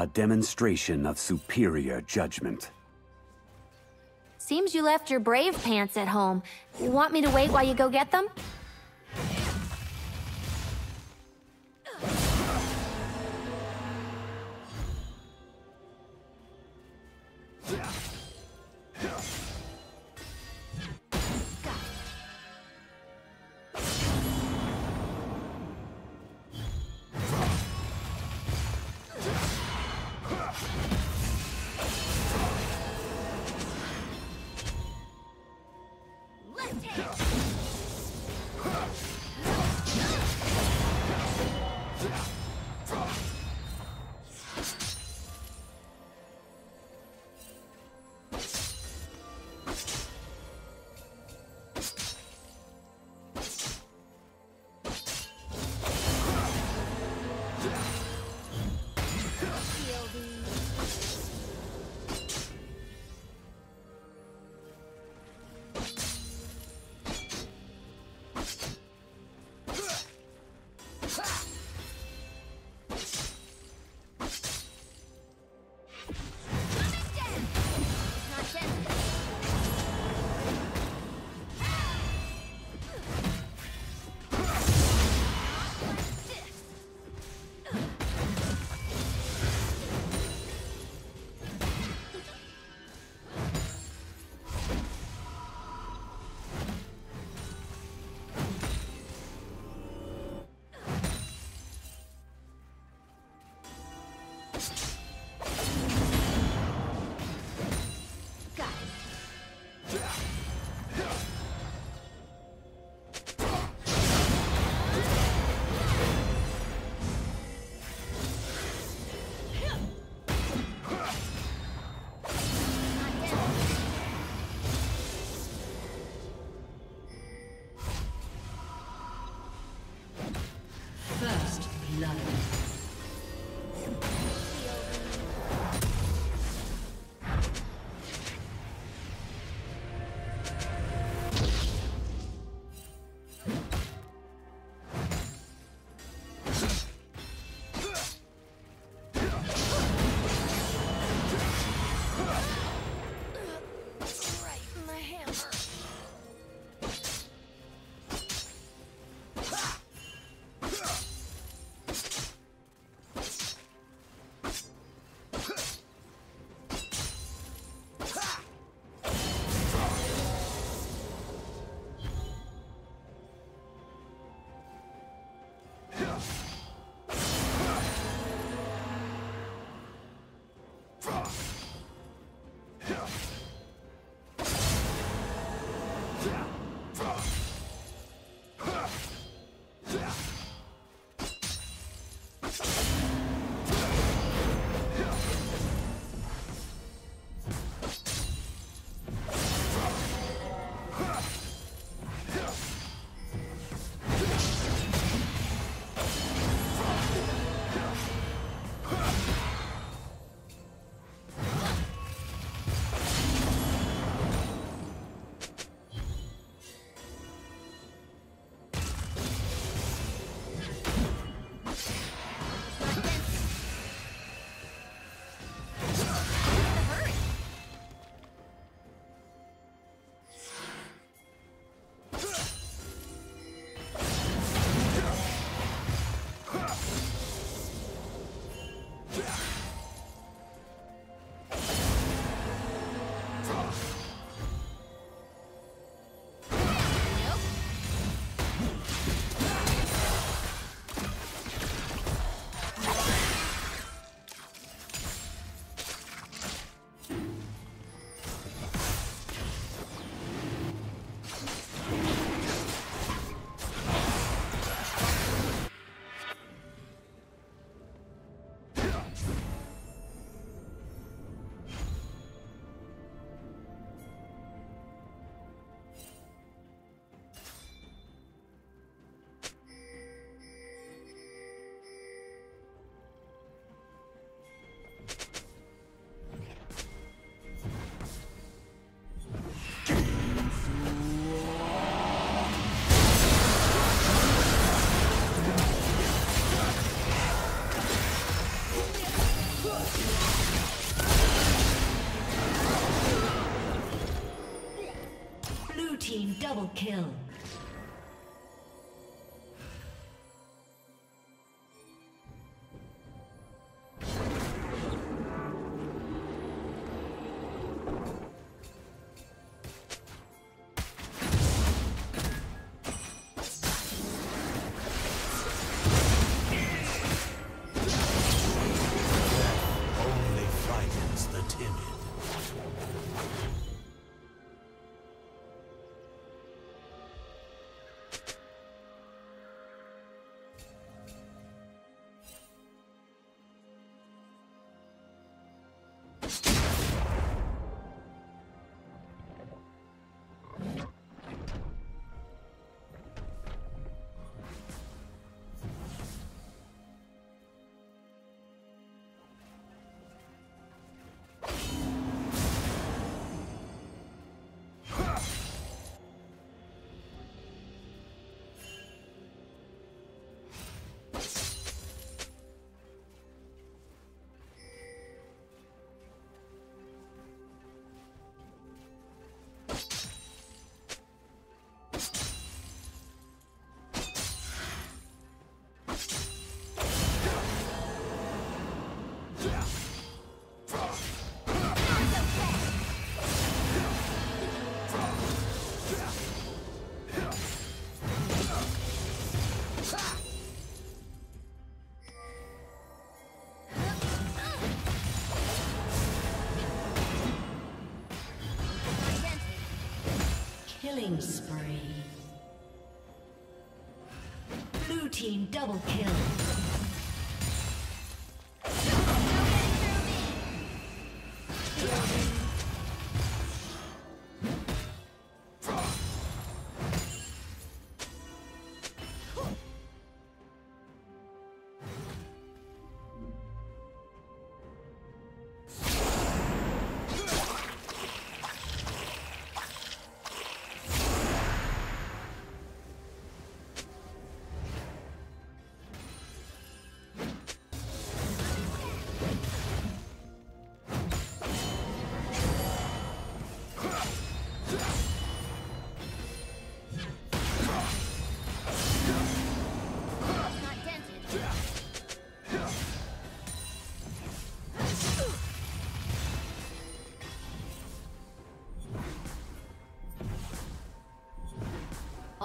A demonstration of superior judgment. Seems you left your brave pants at home. You want me to wait while you go get them?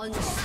원수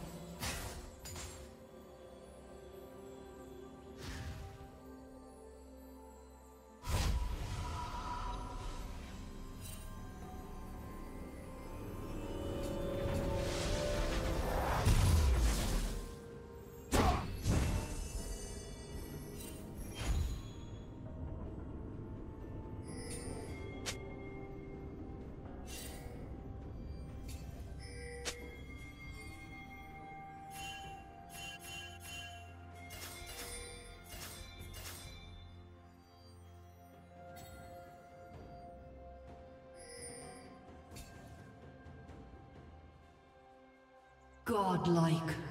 Godlike.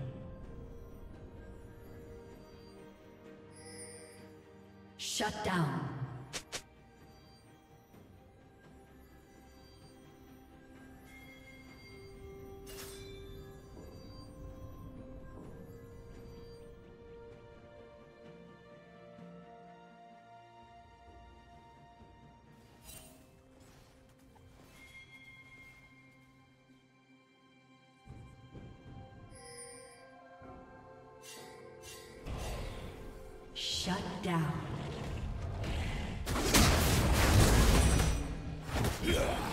Shut down. turret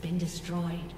been destroyed.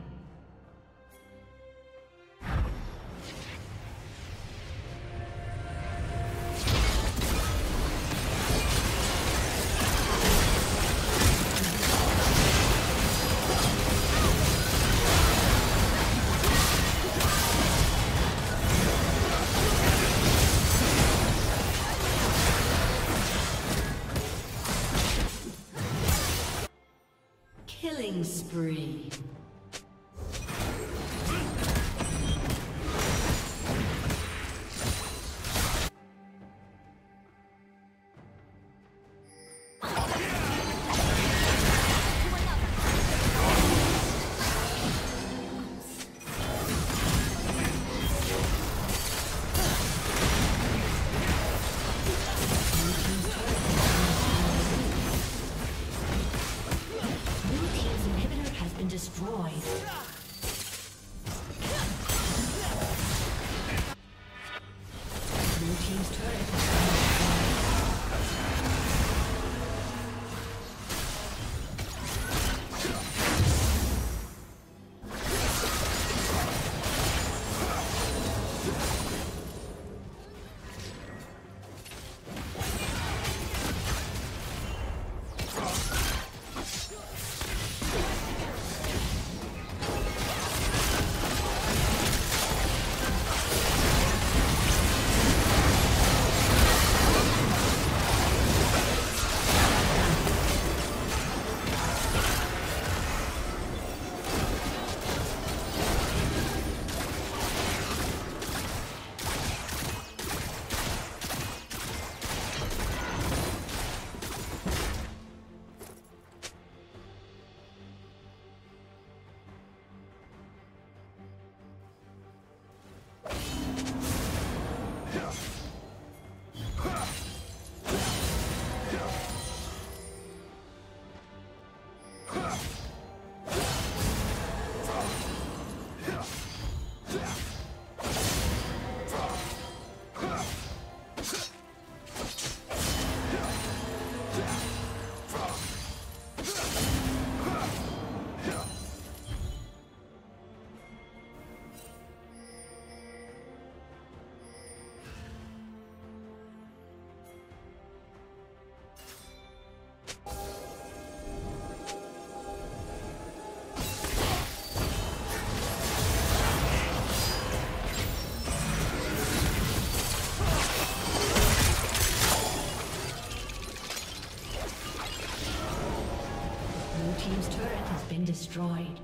Destroyed.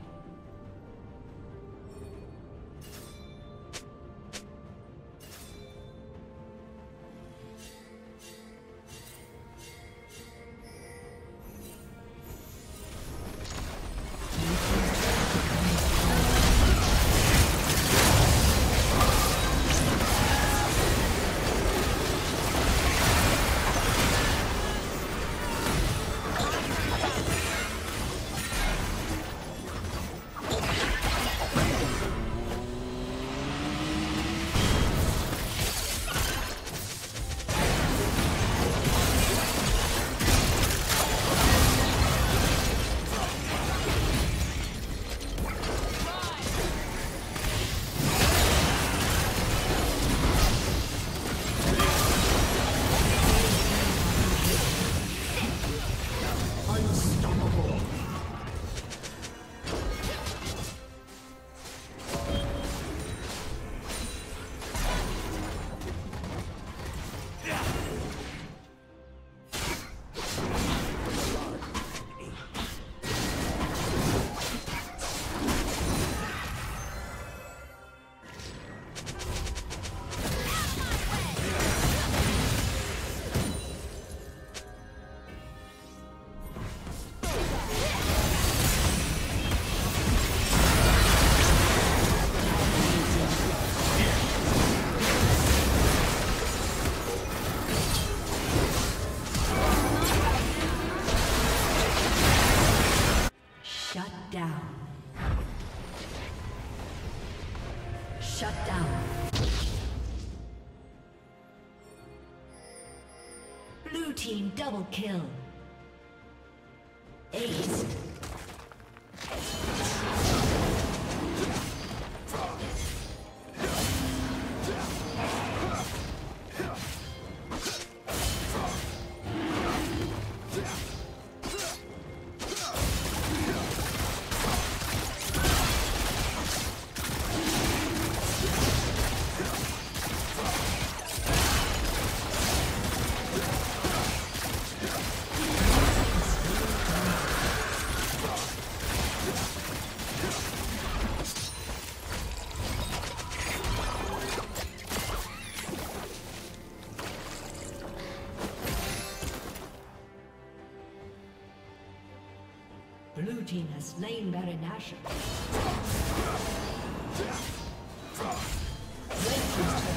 Team double kill. Team has slain Baron Nashor. Red team's turret